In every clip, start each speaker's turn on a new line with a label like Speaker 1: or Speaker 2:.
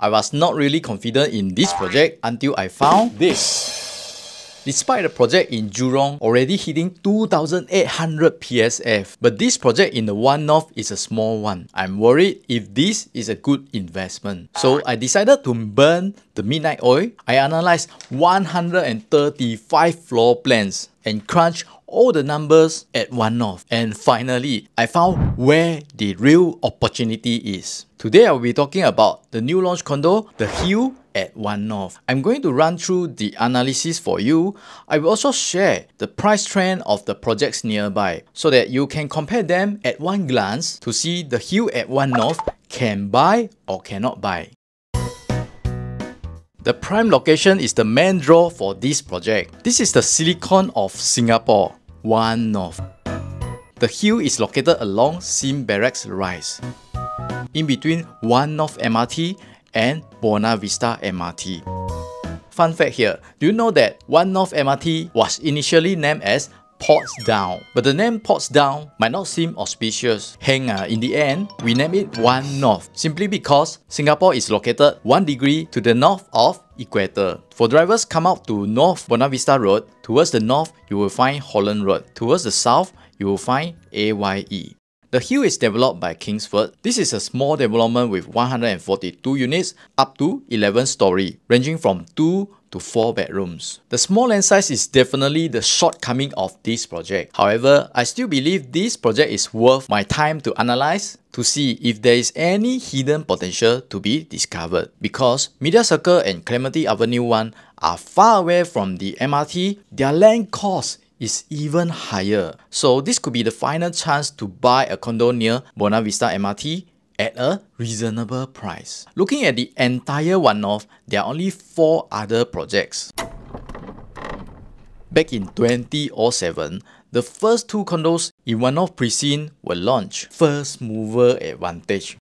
Speaker 1: I was not really confident in this project until I found this. Despite the project in Jurong already hitting 2800 PSF, but this project in the One North is a small one. I'm worried if this is a good investment. So I decided to burn the midnight oil. I analyzed 135 floor plans and crunch all the numbers at One North. And finally, I found where the real opportunity is. Today I'll be talking about the new launch condo, The Hill at One North. I'm going to run through the analysis for you. I will also share the price trend of the projects nearby so that you can compare them at one glance to see the Hill at One North can buy or cannot buy. The prime location is the main draw for this project. This is the silicon of Singapore, One North. The hill is located along Slim Barracks Rise, in between One North MRT and Buona Vista MRT. Fun fact here, do you know that One North MRT was initially named as Portsdown. But the name Portsdown might not seem auspicious. Hence, uh, in the end, we name it One North, simply because Singapore is located 1 degree to the north of equator. For drivers come out to North Buona Vista Road, towards the north you will find Holland Road. Towards the south you will find AYE. The hill is developed by Kingsford. This is a small development with 142 units up to 11 story, ranging from 2 to 4 bedrooms. The small land size is definitely the shortcoming of this project. However, I still believe this project is worth my time to analyze to see if there is any hidden potential to be discovered because Media Circle and Clementi Avenue 1 are far away from the MRT, their land cost is even higher. So this could be the final chance to buy a condo near Buona Vista MRT at a reasonable price. Looking at the entire One North, there are only 4 other projects. Back in 2007, the first two condos in One North Precinct were launched. First mover advantage.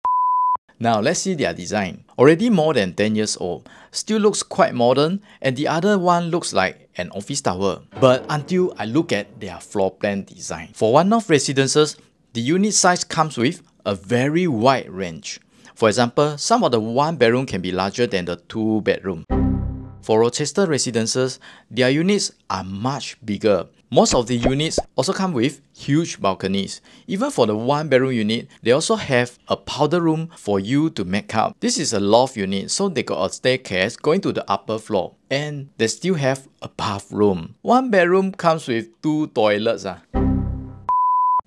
Speaker 1: Now let's see their design. Already more than 10 years old, still looks quite modern and the other one looks like an office tower. But until I look at their floor plan design. For One North residences, the unit size comes with a very wide range. For example, some of the one bedroom can be larger than the two bedroom. For Rochester residences, their units are much bigger. Most of the units also come with huge balconies. Even for the one bedroom unit, they also have a powder room for you to make up. This is a loft unit, so they got a staircase going to the upper floor. And they still have a bathroom. One bedroom comes with two toilets. Ah.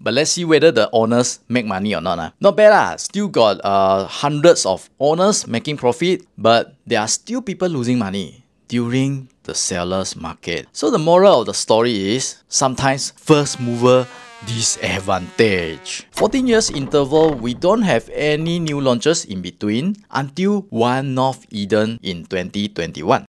Speaker 1: But let's see whether the owners make money or not. Uh. Not bad, lah. still got uh, hundreds of owners making profit, but there are still people losing money during the seller's market. So the moral of the story is sometimes first mover disadvantage. 14 years interval, we don't have any new launches in between until One North Eden in 2021.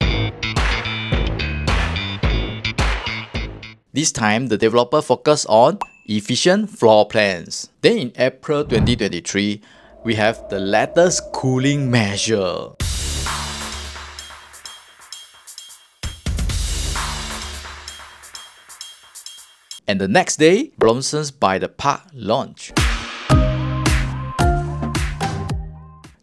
Speaker 1: This time, the developer focused on efficient floor plans. Then in April 2023, we have the latest cooling measure. and the next day, Blossoms by the Park launch.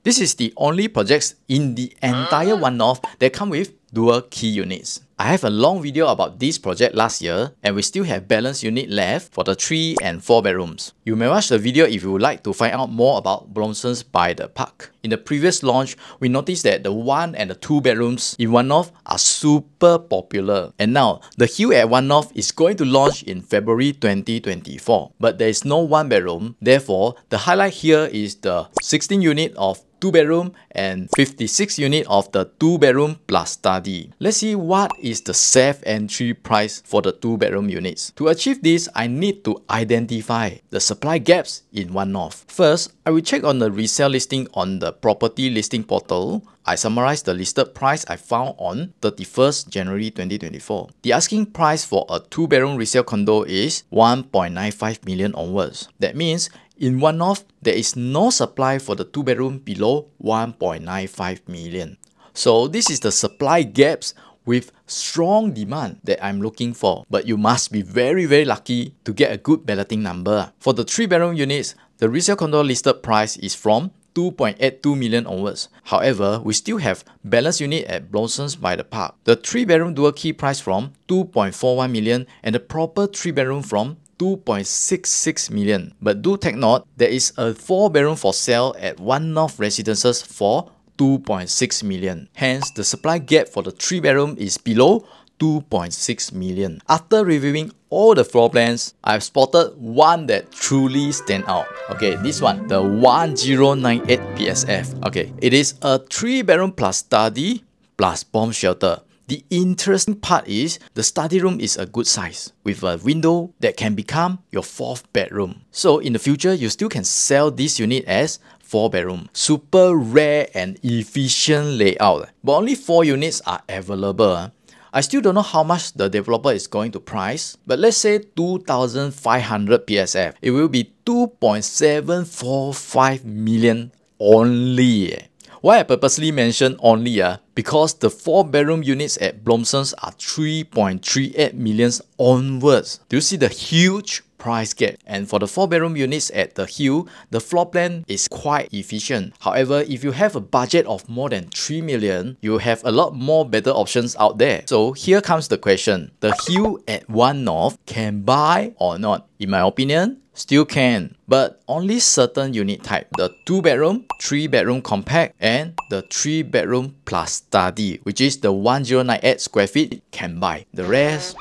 Speaker 1: This is the only projects in the entire One North that come with dual key units. I have a long video about this project last year and we still have balance unit left for the 3 and 4 bedrooms. You may watch the video if you would like to find out more about Blossoms by the Park. In the previous launch, we noticed that the 1 and the 2 bedrooms in One North are super popular. And now, the Hill at One North is going to launch in February 2024. But there is no 1 bedroom, therefore, the highlight here is the 16 unit of 2 bedroom and 56 unit of the 2 bedroom plus study. Let's see what is the safe entry price for the 2 bedroom units. To achieve this, I need to identify the supply gaps in One North. First, I will check on the resale listing on the property listing portal. I summarize the listed price I found on 31st January 2024. The asking price for a 2 bedroom resale condo is 1.95 million onwards. That means in one off, there is no supply for the 2 bedroom below 1.95 million. So this is the supply gaps with strong demand that I'm looking for. But you must be very very lucky to get a good balloting number. For the 3 bedroom units, the resale condo listed price is from 2.82 million onwards. However, we still have balance unit at Blossoms by the Park. The 3 bedroom dual key price from 2.41 million and the proper 3 bedroom from 2.66 million. But do take note, there is a 4 bedroom for sale at One North Residences for 2.6 million. Hence, the supply gap for the 3 bedroom is below 2.6 million. After reviewing all the floor plans, I've spotted one that truly stand out. Okay, this one, the 1098 PSF. Okay, it is a 3 bedroom plus study plus bomb shelter. The interesting part is the study room is a good size with a window that can become your fourth bedroom. So in the future, you still can sell this unit as 4 bedroom. Super rare and efficient layout. But only 4 units are available. I still don't know how much the developer is going to price, but let's say 2500 PSF. It will be 2.745 million only. Eh? Why I purposely mention only uh, because the 4 bedroom units at Blossoms are 3.38 millions onwards. Do you see the huge price gap. And for the 4 bedroom units at the Hill, the floor plan is quite efficient. However, if you have a budget of more than 3 million, you have a lot more better options out there. So here comes the question. The Hill at One North can buy or not? In my opinion, still can, but only certain unit type. The 2 bedroom, 3 bedroom compact, and the 3 bedroom plus study, which is the 1098 square feet can buy. The rest,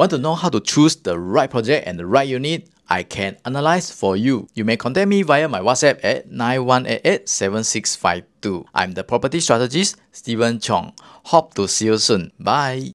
Speaker 1: Want to know how to choose the right project and the right unit? I can analyze for you. You may contact me via my WhatsApp at 9188 I'm the property strategist, Stephen Chong. Hope to see you soon. Bye.